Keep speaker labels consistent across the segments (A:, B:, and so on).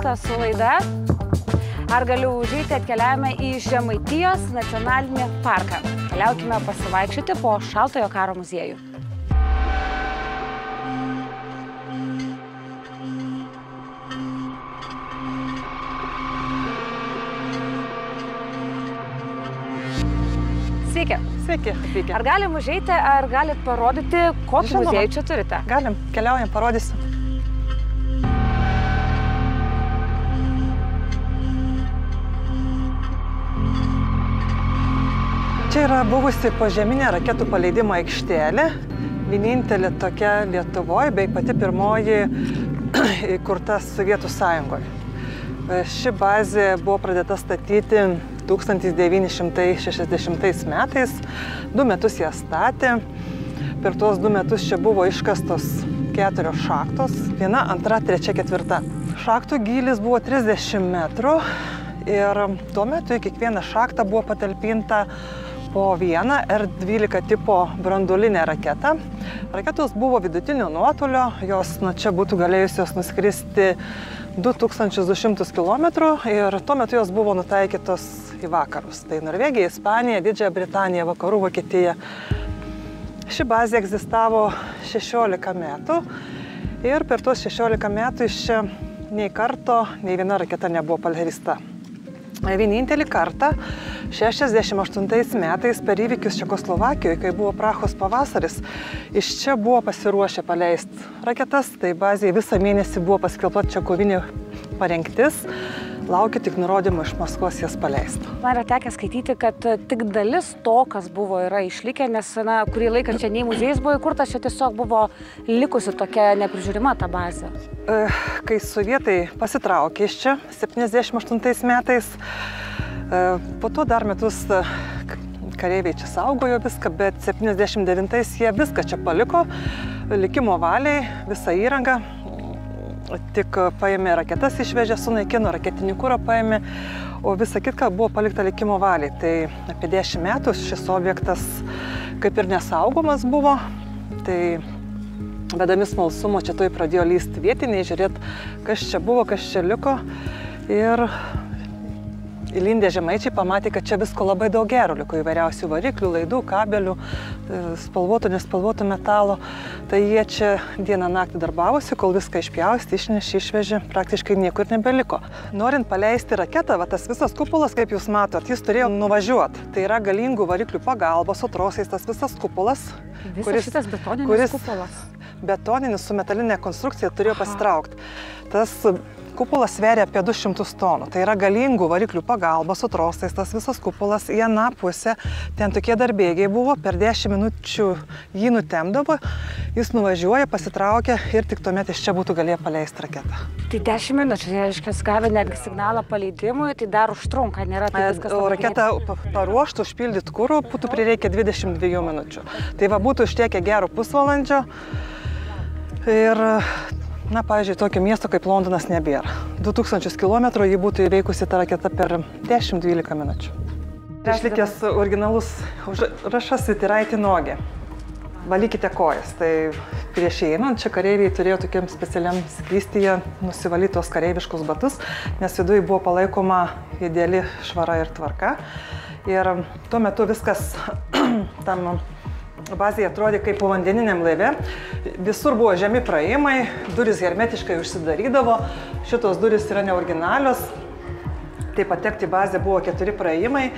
A: kartą su laida Ar galiu užeiti atkeliavame į Žemaitijos nacionalinį parką. Keliaukime pasivaikščioti po šaltojo karo muziejų. Sveiki.
B: Sveiki, sveiki.
A: Ar galim užeiti, ar galit parodyti, kokį
B: Žinoma.
A: muziejų čia turite?
B: Galim, keliaujam, parodysiu. Čia yra buvusi požeminė raketų paleidimo aikštelė. Vienintelė tokia Lietuvoje, bei pati pirmoji įkurta Sovietų sąjungoje. Ši bazė buvo pradėta statyti 1960 metais. Du metus ją statė. Per tuos du metus čia buvo iškastos keturios šaktos. Viena, antra, trečia, ketvirta. Šaktų gylis buvo 30 metrų ir tuo metu į kiekvieną šaktą buvo patalpinta po vieną R12 tipo branduolinę raketą. Raketos buvo vidutinio nuotolio, jos nu, čia būtų galėjusios nuskristi 2200 km ir tuo metu jos buvo nutaikytos į vakarus. Tai Norvegija, Ispanija, Didžiąją Britaniją, Vakarų Vokietija. Ši bazė egzistavo 16 metų ir per tuos 16 metų iš čia nei karto, nei viena raketa nebuvo paleista. Vienintelį kartą 68 metais per įvykius Čekoslovakijoje, kai buvo Prahos pavasaris, iš čia buvo pasiruošę paleisti raketas, tai bazėje visą mėnesį buvo paskelbta čia kovinė parengtis, laukia tik nurodymų iš Maskvos jas paleisti.
A: Man yra tekę skaityti, kad e, tik dalis to, kas buvo, yra išlikę, nes na, kurį laiką čia nei muziejus buvo įkurtas, čia tiesiog buvo likusi tokia neprižiūrima ta bazė.
B: E, Kai sovietai pasitraukė iš čia 78 metais, e, po to dar metus kareiviai čia saugojo viską, bet 79 jie viską čia paliko, likimo valiai, visą įrangą. Tik paėmė raketas, išvežė, sunaikino, raketinį kūrą paėmė, o visa kitka buvo palikta likimo valiai. Tai apie 10 metų šis objektas kaip ir nesaugomas buvo. Tai vedami smalsumo čia toj pradėjo lysti vietiniai, žiūrėti, kas čia buvo, kas čia liko. Ir įlindę žemaičiai pamatė, kad čia visko labai daug gero liko įvairiausių variklių, laidų, kabelių, e, spalvotų, nespalvotų metalo. Tai jie čia dieną naktį darbavosi, kol viską išpjausti, išnešė, išvežė, praktiškai niekur nebeliko. Norint paleisti raketą, va, tas visas kupolas, kaip jūs matot, jis turėjo nuvažiuoti. Tai yra galingų variklių pagalba, su trosais tas visas kupolas.
A: Visas
B: kuris-
A: šitas betoninis
B: kuris-
A: kupolas.
B: betoninis su metalinė konstrukcija turėjo pasitraukti. Tas kupolas sveria apie 200 tonų. Tai yra galingų variklių pagalba su trostais, tas visas kupolas į aną pusę. Ten tokie darbėgiai buvo, per 10 minučių jį nutemdavo, jis nuvažiuoja, pasitraukia ir tik tuomet iš čia būtų galėję paleisti raketą.
A: Tai 10 minučių, tai reiškia, gavę netgi signalą paleidimui, tai dar užtrunka, nėra tai viskas.
B: O raketą pa- paruoštų, užpildyti kūrų, būtų prireikę 22 minučių. Tai va būtų užtiekę gerų pusvalandžio. Ir, na, pavyzdžiui, tokio miesto kaip Londonas nebėra. 2000 km jį būtų įveikusi ta raketa per 10-12 minučių. Išlikęs originalus užrašas Vitiraitį nogė. Valykite kojas. Tai prieš įeinant čia kareiviai turėjo tokiam specialiam skrystyje nusivalyti tos kareiviškus batus, nes viduje buvo palaikoma ideali švara ir tvarka. Ir tuo metu viskas tam bazėje atrodė kaip povandeniniam laive. Visur buvo žemi praėjimai, duris hermetiškai užsidarydavo, šitos duris yra neoriginalios. Tai patekti į bazę buvo keturi praėjimai.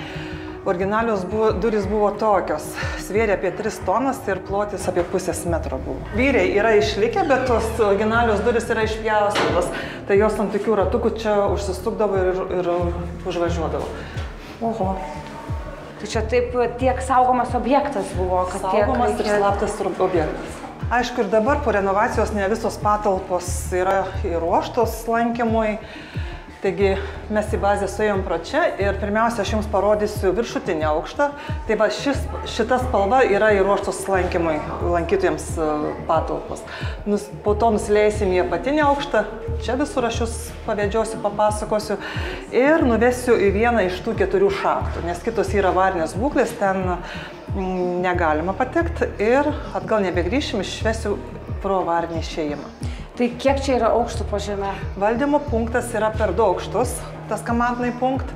B: Originalios buvo, duris buvo tokios, svėrė apie 3 tonas ir plotis apie pusės metro buvo. Vyriai yra išlikę, bet tos originalios duris yra išpjaustytos, tai jos ant tokių ratukų čia užsistukdavo ir, ir užvažiuodavo.
A: Oho. Tai čia taip tiek saugomas objektas buvo, kad
B: Saugomas
A: tiek
B: ir slaptas objektas. Aišku, ir dabar po renovacijos ne visos patalpos yra įruoštos lankymui. Taigi mes į bazę suėjom pro čia ir pirmiausia, aš jums parodysiu viršutinį aukštą. Tai va šis, šita spalva yra įruoštos lankymui lankytojams e, patalpos. Nus, po to nusileisim į apatinį aukštą, čia visur aš jūs pavedžiosiu, papasakosiu ir nuvesiu į vieną iš tų keturių šaktų, nes kitos yra avarinės būklės, ten mm, negalima patekti ir atgal nebegrįšim, išvesiu pro avarinį išėjimą.
A: Tai kiek čia yra aukštų po žemę?
B: Valdymo punktas yra per du aukštus, tas komandnai punkt,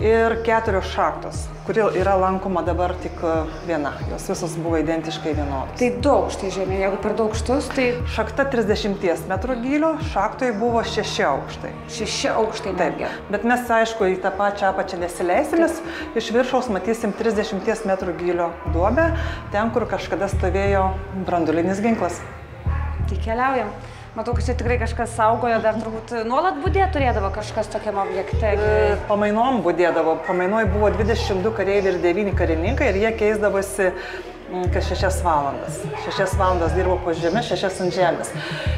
B: ir keturios šaktos, kuri yra lankoma dabar tik e, viena. Jos visos buvo identiškai vienodos.
A: Tai du aukštai žemė, jeigu per du aukštus, tai
B: Šakta 30 m gylio, šaktoje buvo 6 aukštai.
A: šeši aukštai
B: Taip, bet mes aišku į tą pačią apačią nesileisimės. Iš viršaus matysim 30 m gylio duobę, ten, kur kažkada stovėjo brandulinis ginklas.
A: Tai keliaujam. Matau, kad čia tikrai kažkas saugojo, dar turbūt nuolat būdė turėdavo kažkas tokiam objekte.
B: E, Pamainom būdėdavo, pamainoj buvo 22 kareiviai ir 9 karininkai ir jie keisdavosi mm, kas 6 valandas. 6 valandas dirbo po žemę, 6 ant žemės.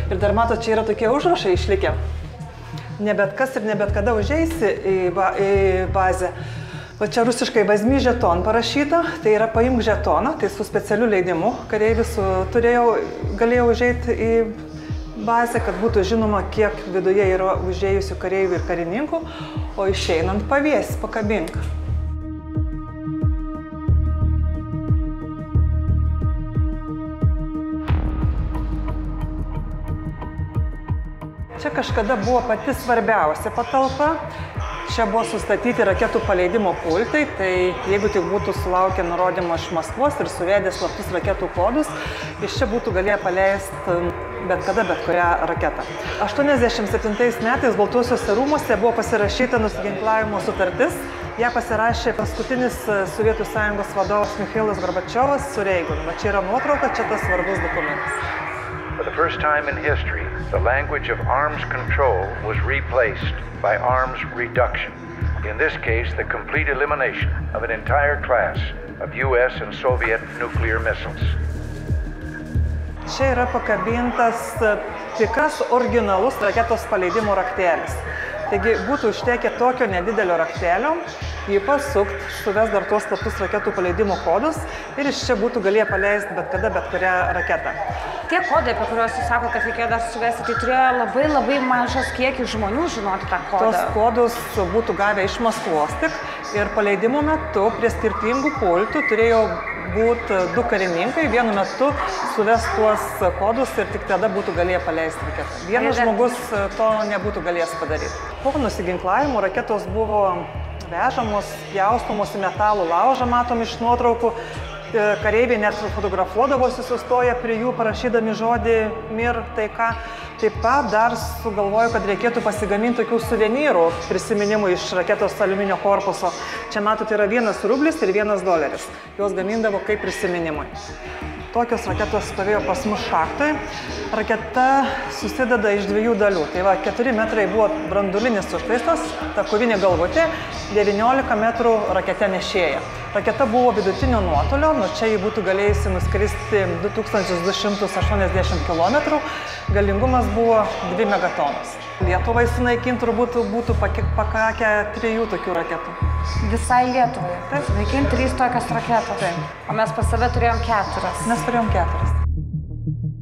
B: Ir dar mato, čia yra tokie užrašai išlikę. Ne bet kas ir ne bet kada užeisi į, ba į bazę. O čia rusiškai vazmy žeton parašyta, tai yra paimk žetoną, tai su specialiu leidimu kareivis turėjau, galėjau užeiti į bazę, kad būtų žinoma, kiek viduje yra užėjusių kareivių ir karininkų, o išeinant pavies, pakabink. Čia kažkada buvo pati svarbiausia patalpa. Čia buvo sustatyti raketų paleidimo pultai, tai jeigu tik būtų sulaukę nurodymo iš Maskvos ir suvedę slaptus raketų kodus, iš čia būtų galėję paleisti bet kada, bet kurią raketą. 87 metais Baltuosiuose rūmose buvo pasirašyta nusiginklavimo sutartis. Ja pasirašė paskutinis Sovietų sąjungos vadovas Mikhailas Gorbačiovas su Reiganu. Va čia yra nuotrauka, čia tas svarbus dokumentas.
C: For the first time in history, the language of arms control was replaced by arms reduction. In this case, the complete elimination of an entire class of US and Soviet nuclear missiles.
B: Čia yra pakabintas e, tikras originalus raketos paleidimo raktelis. Taigi būtų užtekę tokio nedidelio raktelio, jį pasukt, suves dar tuos slaptus raketų paleidimo kodus ir iš čia būtų galėję paleisti bet kada, bet kurią raketą.
A: Tie kodai, apie kuriuos jūs sakote, kad reikėjo dar suvesti, tai turėjo labai labai mažas kiekis žmonių žinoti tą kodą.
B: Tos kodus būtų gavę iš Maskvos tik ir paleidimo metu prie skirtingų pultų turėjo būti du karininkai, vienu metu suves tuos kodus ir tik tada būtų galėję paleisti raketą. Vienas žmogus to nebūtų galėjęs padaryti. Po nusiginklavimo raketos buvo vežamos, pjaustomos į metalų laužą, matom iš nuotraukų. E, Kareiviai net fotografuodavosi sustoję prie jų, parašydami žodį mir taika. Taip pat dar sugalvoju, kad reikėtų pasigaminti tokių suvenyrų prisiminimų iš raketos aliuminio korpuso. Čia matote yra vienas rublis ir vienas doleris. Juos gamindavo kaip prisiminimai. Tokios raketos stovėjo pas mus šaktoj. Raketa susideda iš dviejų dalių. Tai va, 4 metrai buvo brandulinis užtaisas, ta kovinė galvutė, 19 metrų rakete nešėja. Raketa buvo vidutinio nuotolio, nuo čia jį būtų galėjusi nuskristi 2280 km, galingumas buvo 2 megatonas. Lietuvai sunaikinti turbūt būtų pakakę trijų tokių raketų.
A: Visai Lietuvai. Taip. Sunaikinti trys tokias raketas.
B: Taip.
A: O mes pas save turėjom keturias.
B: Mes turėjom keturias.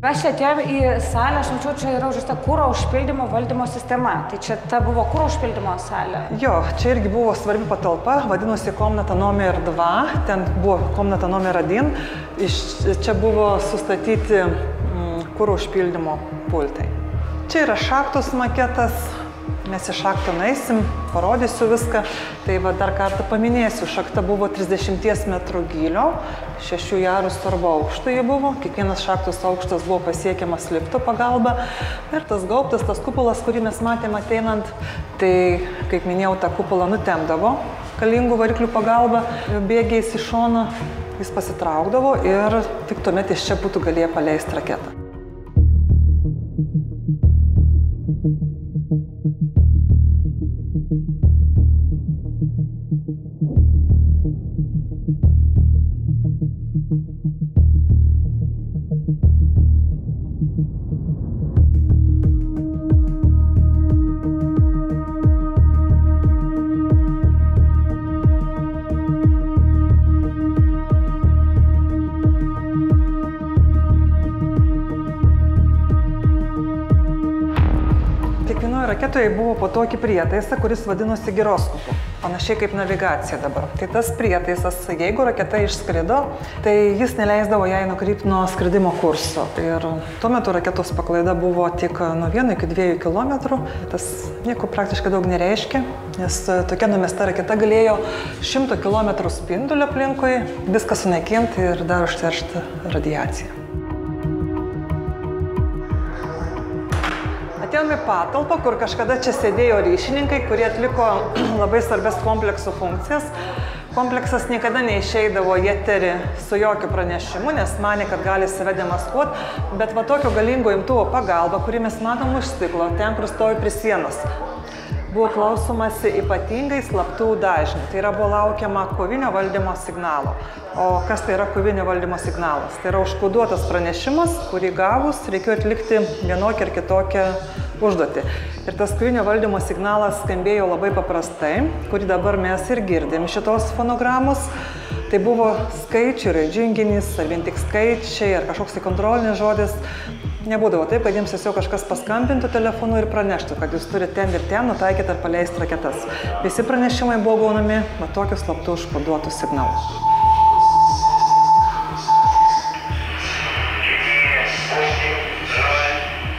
A: Mes čia atėjome į salę, aš mačiau, čia yra užrasta kūro užpildymo valdymo sistema. Tai čia ta buvo kūro užpildymo salė.
B: Jo, čia irgi buvo svarbi patalpa, vadinosi komnata numer 2, ten buvo komnata numer 1, iš čia buvo sustatyti mm, kūro užpildymo pultai. Čia yra šaktos maketas, mes į šaktą naisim, parodysiu viską. Tai va dar kartą paminėsiu, šakta buvo 30 m gylio, 6 jarų storbo aukšto jie buvo, kiekvienas šaktos aukštas buvo pasiekiamas lifto pagalba. Ir tas gaubtas, tas kupolas, kurį mes matėme ateinant, tai, kaip minėjau, tą kupolą nutemdavo kalingų variklių pagalba, bėgiais į šoną, jis pasitraukdavo ir tik tuomet iš čia būtų galėję paleisti raketą. Raketoje buvo po tokį prietaisą, kuris vadinosi giroskopu. Panašiai kaip navigacija dabar. Tai tas prietaisas, jeigu raketa išskrido, tai jis neleisdavo jai nukrypti nuo skridimo kurso. Ir tuo metu raketos paklaida buvo tik nuo 1 iki 2 km. Tas nieko praktiškai daug nereiškia, nes tokia numesta raketa galėjo 100 km spindulio aplinkui viską sunaikinti ir dar užteršti radiaciją. Atėjome patalpą, kur kažkada čia sėdėjo ryšininkai, kurie atliko labai svarbias kompleksų funkcijas. Kompleksas niekada neišeidavo į eterį su jokiu pranešimu, nes mane, kad gali save demaskuoti, bet va tokio galingo imtuvo pagalba, kurį mes matom už stiklo, ten, kur stovi prie sienos, buvo klausomasi ypatingai slaptų dažnių. Tai yra buvo laukiama kovinio valdymo signalo. O kas tai yra kovinio valdymo signalas? Tai yra užkoduotas pranešimas, kurį gavus reikėjo atlikti vienokią ar kitokią užduotį. Ir tas kovinio valdymo signalas skambėjo labai paprastai, kurį dabar mes ir girdim šitos fonogramos. Tai buvo skaičių raidžinginys, ar vien tik skaičiai, ar kažkoks tai kontrolinis žodis. Nebūdavo taip, kad jums tiesiog kažkas paskambintų telefonu ir praneštų, kad jūs turite ten ir ten nutaikyti ar paleisti raketas. Visi pranešimai buvo gaunami nuo tokių slaptų užkoduotų signalų.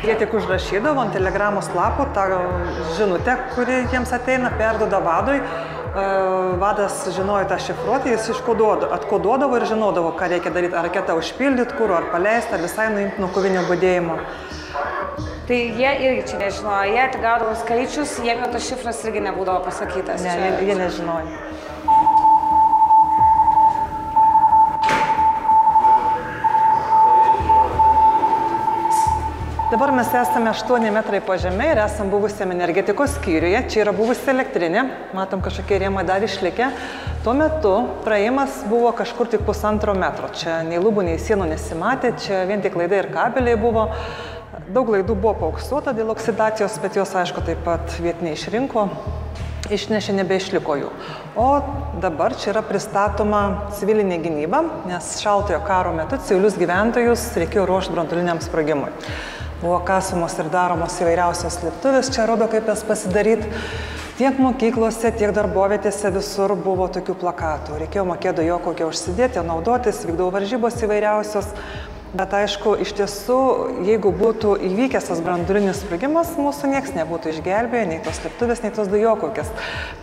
B: Jie tik užrašydavo ant telegramos lapo tą žinutę, kuri jiems ateina, perdoda vadui. E, vadas žinojo tą šifruotę, jis atkoduodavo ir žinodavo, ką reikia daryti, ar raketą užpildyti, kur, ar paleisti, ar visai nuimti nuo kovinio būdėjimo.
A: Tai jie irgi čia nežinojo, jie tik gaudavo skaičius, jiem tas šifras irgi nebūdavo pasakytas.
B: Ne, jie, jie nežinojo. Dabar mes esame 8 metrai po žemė ir esame buvusiame energetikos skyriuje. Čia yra buvusi elektrinė, matom kažkokie rėmai dar išlikę. Tuo metu praėjimas buvo kažkur tik pusantro metro. Čia nei lubų, nei sienų nesimatė, čia vien tik laidai ir kabeliai buvo. Daug laidų buvo pauksuota dėl oksidacijos, bet jos aišku taip pat vietiniai išrinko išnešė nebeišliko jų. O dabar čia yra pristatoma civilinė gynyba, nes šaltojo karo metu civilius gyventojus reikėjo ruošti branduliniam sprogimui buvo kasamos ir daromos įvairiausios slėptuvės, čia rodo, kaip jas pasidaryti. Tiek mokyklose, tiek darbovietėse visur buvo tokių plakatų. Reikėjo mokėdo jo kokią užsidėti, naudotis, vykdavo varžybos įvairiausios. Bet aišku, iš tiesų, jeigu būtų įvykęs tas brandulinis sprogimas, mūsų nieks nebūtų išgelbėję, nei tos lėktuvės, nei tos dujokokės.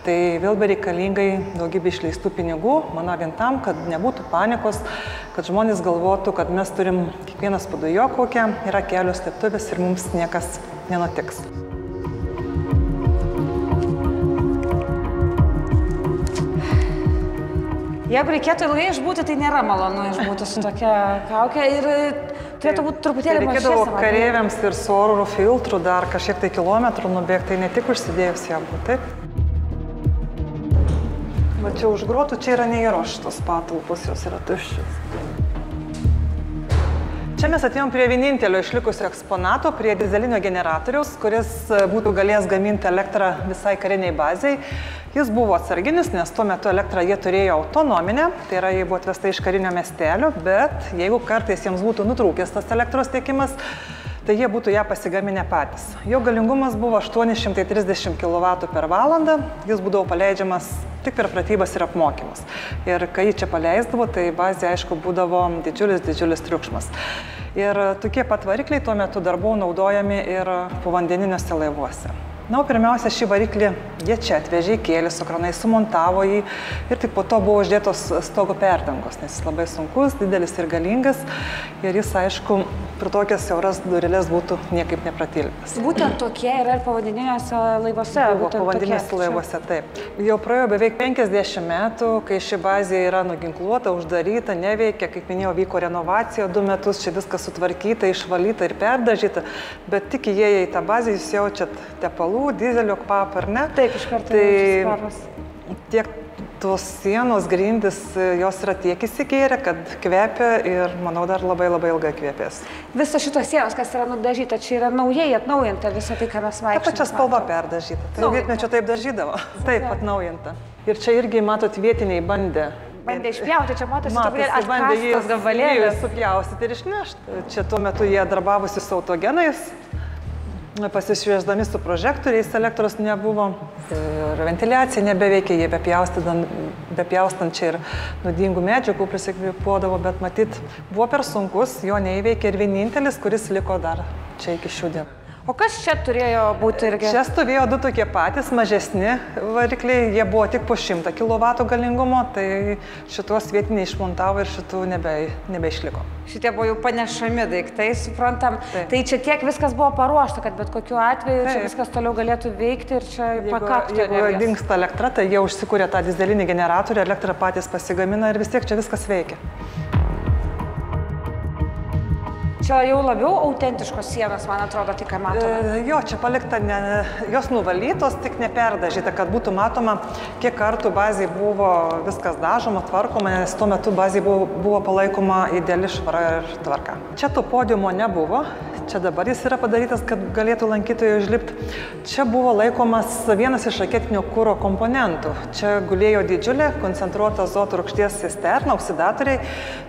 B: Tai vėl bereikalingai daugybė išleistų pinigų, mano vien tam, kad nebūtų panikos, kad žmonės galvotų, kad mes turim kiekvienas po dujokokę, yra kelios lėktuvės ir mums niekas nenutiks.
A: Jeigu reikėtų ilgai išbūti, tai nėra malonu išbūti su tokia kaukė ir turėtų būti truputėlį
B: tai reikėdavo kareiviams ir su oro filtru dar kažkiek tai kilometrų nubėgti, tai ne tik užsidėjus ją būtų, taip? Va čia už grotų, čia yra neįroštos patalpos, jos yra tuščios. Čia mes atėjom prie vienintelio išlikusio eksponato, prie dizelinio generatoriaus, kuris būtų galėjęs gaminti elektrą visai kariniai baziai. Jis buvo atsarginis, nes tuo metu elektrą jie turėjo autonominę, tai yra jie buvo atvesta iš karinio miestelio, bet jeigu kartais jiems būtų nutrūkęs tas elektros tiekimas, tai jie būtų ją pasigaminę patys. Jo galingumas buvo 830 kW per valandą, jis būdavo paleidžiamas tik per pratybas ir apmokymus. Ir kai jį čia paleisdavo, tai bazė aišku būdavo didžiulis, didžiulis triukšmas. Ir tokie pat varikliai tuo metu dar buvo naudojami ir povandeniniuose laivuose. Na, o pirmiausia, šį variklį jie čia atvežė, kėlė su kranai, sumontavo jį ir tik po to buvo uždėtos stogo perdangos, nes jis labai sunkus, didelis ir galingas ir jis, aišku, per tokias siauras durelės būtų niekaip nepratilpęs.
A: Būtent tokie yra ir povandeniniuose laivuose.
B: Buvo povandeniniuose laivuose, taip. Jau praėjo beveik 50 metų, kai ši bazė yra nuginkluota, uždaryta, neveikia, kaip minėjau, vyko renovacija, du metus čia viskas sutvarkyta, išvalyta ir perdažyta, bet tik įėję į tą bazę jūs jaučiat tepalų degalų, dizelio kvapą, ar ne?
A: Taip, iš karto.
B: Tai tiek tos sienos grindis, jos yra tiek įsigėrę, kad kvepia ir manau dar labai labai ilgai kvepės.
A: Visos šitos sienos, kas yra nudažyta, čia yra naujai atnaujinta visą tai, ką mes matome.
B: Ta pačia spalva perdažyta. Tai sovietmečio taip dažydavo. Taip, atnaujinta. Ir čia irgi, matot, vietiniai bandė
A: bandė išpjauti, čia matosi,
B: matosi bandė jį gabalėlį supjaustyti ir išnešti. Čia tuo metu jie darbavosi su autogenais, pasišviesdami su prožektoriais elektros nebuvo ir ventiliacija nebeveikė, jie bepjaustant čia ir nudingų medžiagų prisikvėpuodavo, bet matyt buvo per sunkus, jo neįveikė ir vienintelis, kuris liko dar čia iki šių dienų.
A: O kas čia turėjo būti irgi?
B: Čia stovėjo du tokie patys mažesni varikliai, jie buvo tik po 100 kW galingumo, tai šitos vietiniai išmontavo ir šitų nebe, nebeišliko.
A: Šitie buvo jau panešami daiktai, suprantam. Taip. Tai čia tiek viskas buvo paruošta, kad bet kokiu atveju Taip. čia viskas toliau galėtų veikti ir čia jeigu, pakaktų.
B: Jeigu energijos. dingsta elektra, tai jie užsikūrė tą dizelinį generatorių, elektrą patys pasigamina ir vis tiek čia viskas veikia.
A: Čia jau labiau autentiškos sienos, man atrodo, tik ką matome.
B: E, jo, čia palikta, ne, jos nuvalytos, tik neperdažyta, kad būtų matoma, kiek kartų bazai buvo viskas dažoma, tvarkoma, nes tuo metu bazai buvo, buvo palaikoma ideali švara ir tvarka. Čia to podiumo nebuvo, Čia dabar jis yra padarytas, kad galėtų lankytojai užlipti. Čia buvo laikomas vienas iš raketinio kūro komponentų. Čia gulėjo didžiulė koncentruota azoto rūgšties cisterna, oksidatoriai.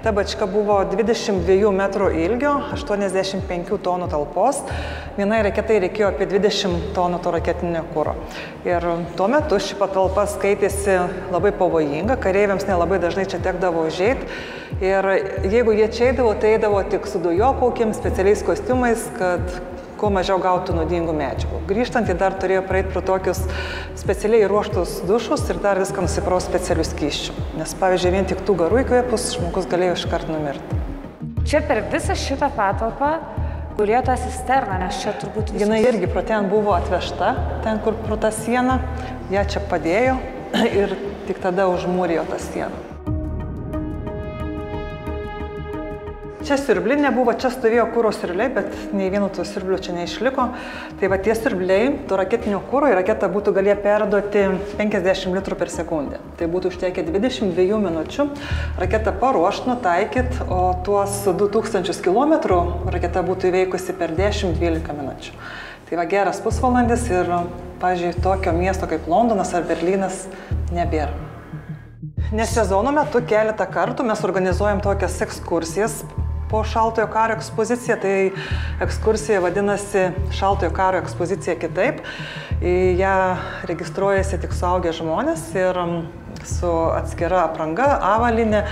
B: Ta bačka buvo 22 metrų ilgio, 85 tonų talpos. Vienai raketai reikėjo apie 20 tonų to raketinio kūro. Ir tuo metu ši patalpa skaitėsi labai pavojinga, kareiviams nelabai dažnai čia tekdavo užėjti. Ir jeigu jie čia eidavo, tai eidavo tik su dujokaukėm, specialiais kostiumais, kad kuo mažiau gautų nuodingų medžiagų. Grįžtant, jie dar turėjo praeiti pro tokius specialiai ruoštus dušus ir dar viską nusipraus specialių skyščių. Nes, pavyzdžiui, vien tik tų garų įkvėpus žmogus galėjo iškart numirti.
A: Čia per visą šitą patalpą gulėjo ta cisterna, nes čia turbūt
B: visas... Jis irgi pro ten buvo atvežta, ten kur pro tą sieną, ją čia padėjo ir tik tada užmūrijo tą sieną. Čia siurblinė buvo, čia stovėjo kūro siurbliai, bet nei vieno tų siurblių čia neišliko. Tai va tie siurbliai, to raketinio kūro į raketą būtų galėję perduoti 50 litrų per sekundę. Tai būtų užtekę 22 minučių raketą paruošti, nutaikyti, o tuos 2000 km raketa būtų įveikusi per 10-12 minučių. Tai va geras pusvalandis ir, pažiūrėjau, tokio miesto kaip Londonas ar Berlynas nebėra. Nes sezono metu keletą kartų mes organizuojam tokias ekskursijas po šaltojo karo ekspoziciją. Tai ekskursija vadinasi šaltojo karo ekspozicija kitaip. Į ją registruojasi tik suaugę žmonės ir su atskira apranga, avalinė.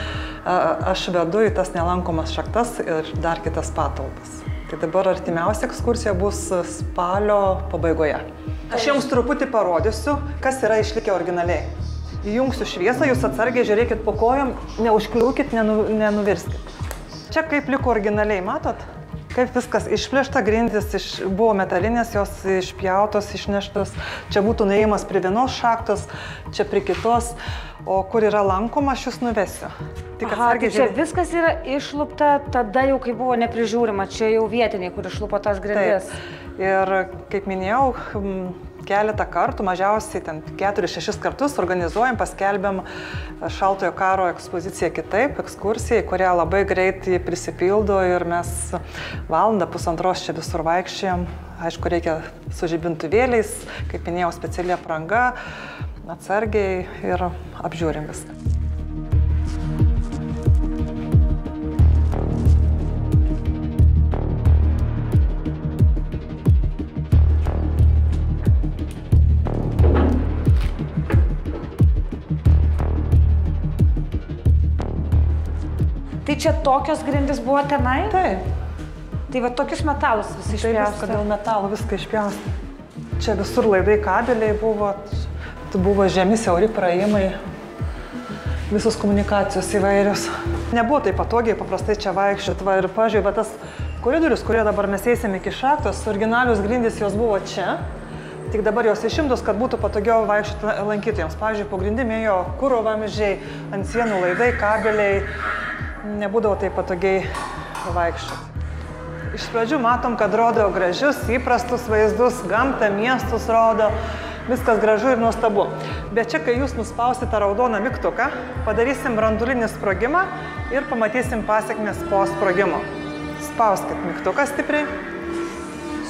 B: Aš vedu į tas nelankomas šaktas ir dar kitas patalpas. Tai dabar artimiausia ekskursija bus spalio pabaigoje. Aš jums truputį parodysiu, kas yra išlikę originaliai. Įjungsiu šviesą, jūs atsargiai žiūrėkit po kojom, neužkliūkit, nenu, nenuvirskit. Čia kaip liko originaliai, matot? Kaip viskas išplėšta, grindys iš, buvo metalinės, jos išpjautos, išneštos. Čia būtų nuėjimas prie vienos šaktos, čia prie kitos. O kur yra lankoma, aš jūs nuvesiu.
A: Tik Aha, tai čia viskas yra išlupta tada jau, kai buvo neprižiūrima. Čia jau vietiniai, kur išlupo tas grindis.
B: Taip. Ir kaip minėjau, keletą kartų, mažiausiai ten 4-6 kartus organizuojam, paskelbėm šaltojo karo ekspoziciją kitaip, ekskursijai, kurią labai greitai prisipildo ir mes valandą pusantros čia visur vaikščiam. Aišku, reikia su žibintuvėliais, kaip minėjau, speciali apranga, atsargiai ir apžiūrim viską.
A: Čia tokios grindys buvo tenai?
B: Taip.
A: Tai va tokius metalus visi išpjaustė.
B: Taip, dėl metalų viską išpjaustė. Čia visur laidai kabeliai buvo, buvo žemi siauri praėjimai, visos komunikacijos įvairios. Nebuvo taip patogiai paprastai čia vaikščioti. Va, ir, pažiūrėjau, tas koridorius, kurie dabar mes eisim iki šaktos, originalius grindys jos buvo čia. Tik dabar jos išimtos, kad būtų patogiau vaikščioti lankytojams. Pavyzdžiui, po grindimėjo kūro vamzdžiai, ant sienų laidai, kabeliai, nebūdavo taip patogiai vaikščioti. Iš pradžių matom, kad rodo gražius, įprastus vaizdus, gamtą, miestus rodo, viskas gražu ir nuostabu. Bet čia, kai jūs nuspausite raudoną mygtuką, padarysim brandulinį sprogimą ir pamatysim pasiekmes po sprogimo. Spauskit mygtuką stipriai.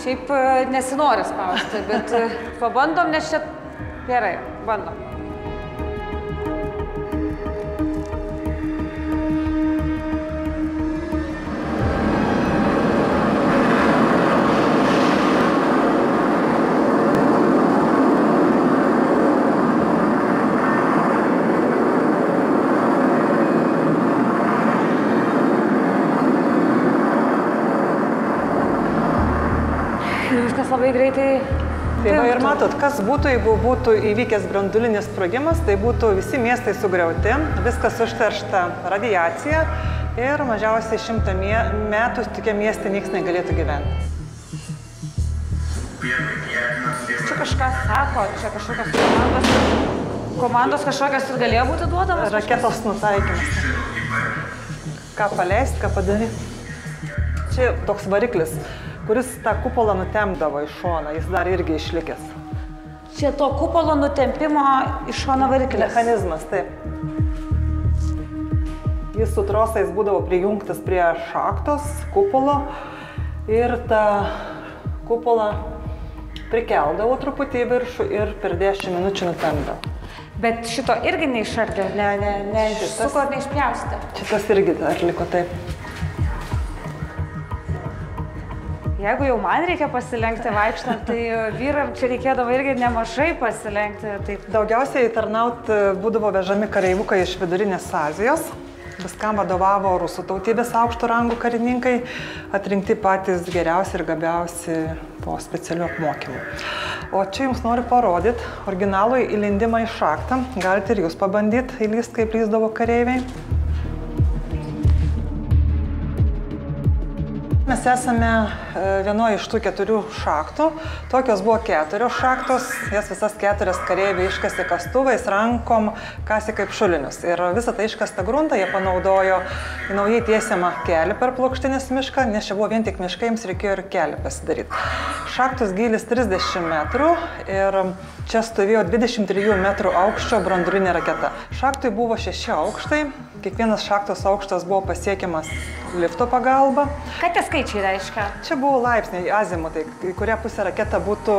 A: Šiaip e, nesinori spausti, bet e, pabandom, nes čia gerai, bandom. Labai greitai.
B: Tai va ir matot, kas būtų, jeigu būtų įvykęs brandulinis sprogimas, tai būtų visi miestai sugriauti, viskas užteršta radiacija ir mažiausiai šimtą metų tokie miestai niekas negalėtų gyventi.
A: Čia kažkas sako, čia kažkokios komandos. Komandos kažkokios ir galėjo būti duodamas.
B: Raketos nutaikymas. Ką paleisti, ką padaryti. Čia toks variklis, kuris tą kupolą nutemdavo iš šono, jis dar irgi išlikęs.
A: Čia to kupolo nutempimo iš šono variklis.
B: Mechanizmas, taip. Jis su trosais būdavo prijungtas prie šaktos, kupolo ir tą kupolą prikeldavo truputį į viršų ir per 10 minučių nutemdavo.
A: Bet šito irgi neišardė, ne, ne, ne išsuko, neišpjaustė.
B: Šitas irgi dar liko taip.
A: Jeigu jau man reikia pasilenkti vaikštant, tai vyram čia reikėdavo irgi nemažai pasilenkti. Taip.
B: Daugiausiai tarnaut e, būdavo vežami kareivukai iš vidurinės Azijos. Viskam vadovavo rusų tautybės aukšto rangų karininkai, atrinkti patys geriausi ir gabiausi po specialių apmokymų. O čia jums noriu parodyti originalų įlindimą į šaktą. Galite ir jūs pabandyti įlysti, kaip lyzdavo kareiviai. Mes esame e, vienoje iš tų keturių šachtų. Tokios buvo keturios šachtos, jas visas keturias kareiviai iškasi kastuvais, rankom, kasi kaip šulinius. Ir visą tą iškastą gruntą jie panaudojo į naujai tiesiamą kelią per plokštinės mišką, nes čia buvo vien tik miškai, jiems reikėjo ir kelią pasidaryti. Šachtos gylis 30 metrų ir čia stovėjo 23 metrų aukščio branduolinė raketa. Šachtui buvo šeši aukštai, kiekvienas šachtos aukštas buvo pasiekiamas lifto pagalba.
A: Ką tie skaičiai reiškia?
B: Čia buvo laipsniai azimutai, į kurią pusę raketa būtų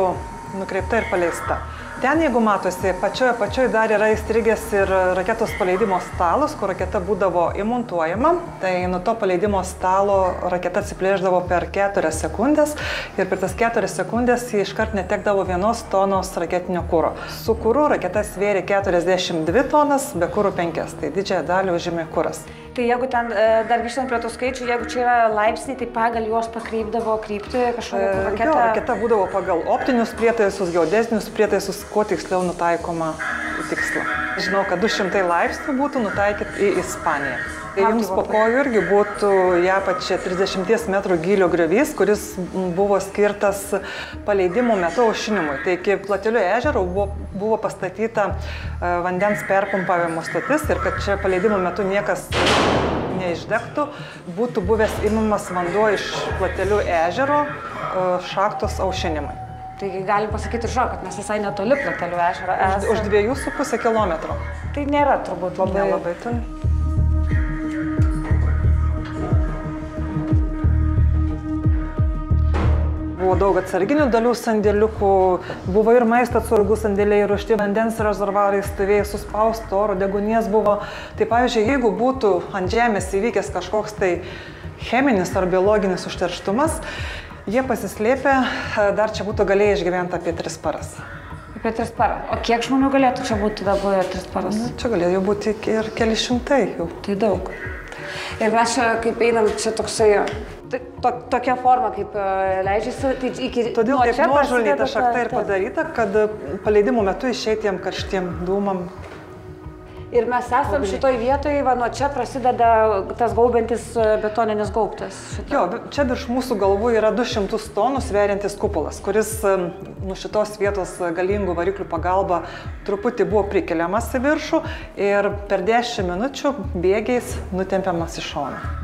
B: nukreipta ir paleista. Ten, jeigu matosi, pačioje apačioje dar yra įstrigęs ir raketos paleidimo stalas, kur raketa būdavo įmontuojama. Tai nuo to paleidimo stalo raketa atsiplėždavo per 4 sekundės ir per tas 4 sekundės jį iškart netekdavo vienos tonos raketinio kūro. Su kūru raketa svėrė 42 tonas, be kūrų 5, tai didžiąją dalį užėmė kūras.
A: Tai jeigu ten, e, dar grįžtant prie tų skaičių, jeigu čia yra laipsniai, tai pagal juos pakreipdavo kryptį kažkokią
B: E,
A: raketą.
B: Jo, raketa būdavo pagal optinius prietaisus, geodesinius prietaisus, kuo tiksliau nutaikoma į tikslą. Žinau, kad 200 laipsnių būtų nutaikyti į Ispaniją. Tai jums po kojų irgi būtų ją pačia 30 m gylio griovys, kuris buvo skirtas paleidimo metu aušinimui. Tai iki platelių ežero buvo, buvo pastatyta e, vandens perpumpavimo stotis ir kad čia paleidimo metu niekas neišdegtų, būtų buvęs imamas vanduo iš platelių ežero e, šaktos aušinimui.
A: Taigi galim pasakyti žinau, kad mes visai netoli platelių ežero
B: Už,
A: esame.
B: už dviejų su pusę kilometro.
A: Tai nėra turbūt labai.
B: Nelabai toli. Buvo daug atsarginių dalių sandėliukų, buvo ir maisto atsargų sandėliai, ruošti vandens rezervarai, stovėjai suspausto oro, degunės buvo. Tai pavyzdžiui, jeigu būtų ant žemės įvykęs kažkoks tai cheminis ar biologinis užterštumas, jie pasislėpę, dar čia būtų galėję išgyventi apie tris paras.
A: Apie tris paras. O kiek žmonių galėtų čia būti dabar tris paras?
B: Na, čia galėjo būti ir keli šimtai jau.
A: Tai daug. Ir mes čia, kaip einam, čia toksai, to, tokia forma, kaip e, leidžiasi, tai iki...
B: Todėl
A: nuo
B: taip
A: čia
B: nuožulniai ta šakta ir
A: ta-
B: padaryta, kad paleidimo metu išeitiem karštiem dūmam.
A: Ir mes esam šitoj vietoje, va, nuo čia prasideda tas gaubiantis e, betoninis gaubtas. Šito.
B: Jo, čia virš mūsų galvų yra 200 tonų sveriantis kupolas, kuris nuo šitos vietos galingų variklių pagalba truputį buvo prikeliamas į viršų ir per 10 minučių bėgiais nutempiamas į šoną.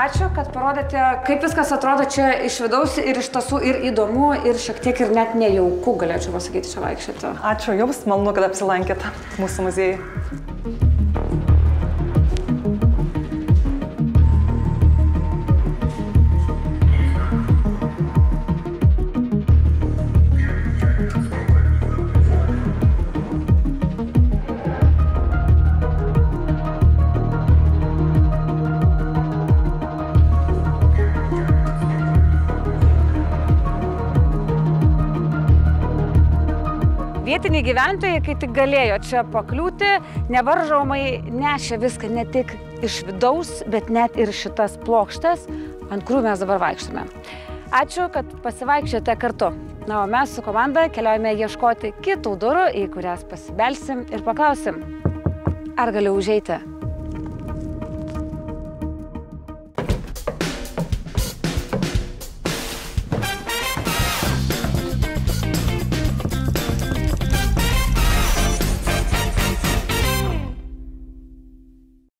A: Ačiū, kad parodėte, kaip viskas atrodo čia iš vidaus ir iš tiesų ir įdomu, ir šiek tiek ir net nejauku, galėčiau pasakyti, čia vaikščioti.
B: Ačiū Jums, malonu, kad apsilankėte mūsų muziejai.
A: Vietiniai gyventojai, kai tik galėjo čia pakliūti, nevaržomai nešė viską ne tik iš vidaus, bet net ir šitas plokštas, ant kurių mes dabar vaikštame. Ačiū, kad pasivaikščiote kartu. Na, o mes su komanda keliaujame ieškoti kitų durų, į kurias pasibelsim ir paklausim, ar galiu užeiti